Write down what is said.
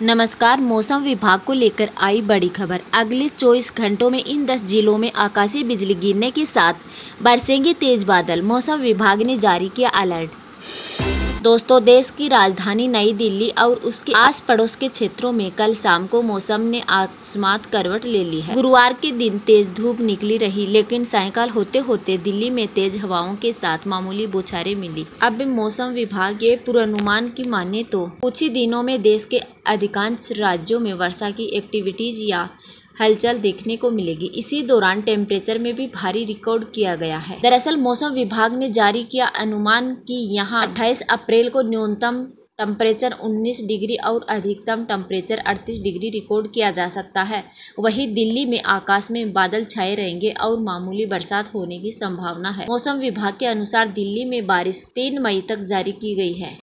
नमस्कार, मौसम विभाग को लेकर आई बड़ी खबर। अगले 24 घंटों में इन 10 जिलों में आकाशीय बिजली गिरने के साथ बरसेंगे तेज बादल। मौसम विभाग ने जारी किया अलर्ट। दोस्तों, देश की राजधानी नई दिल्ली और उसके आस पड़ोस के क्षेत्रों में कल शाम को मौसम ने आसमात करवट ले ली है। गुरुवार के दिन तेज धूप निकली रही, लेकिन सायकाल होते होते दिल्ली में तेज हवाओं के साथ मामूली बौछारें मिली। अब मौसम विभाग के पूर्वानुमान की माने तो कुछ ही दिनों में देश के अधिकांश राज्यों में वर्षा की एक्टिविटीज़ या हलचल देखने को मिलेगी। इसी दौरान टेम्परेचर में भी भारी रिकॉर्ड किया गया है। दरअसल, मौसम विभाग ने जारी किया अनुमान कि यहाँ 28 अप्रैल को न्यूनतम टेम्परेचर 19 डिग्री और अधिकतम टेम्परेचर 38 डिग्री रिकॉर्ड किया जा सकता है। वहीं दिल्ली में आकाश में बादल छाए रहेंगे और मामूली बरसात होने की संभावना है। मौसम विभाग के अनुसार दिल्ली में बारिश तीन मई तक जारी की गई है।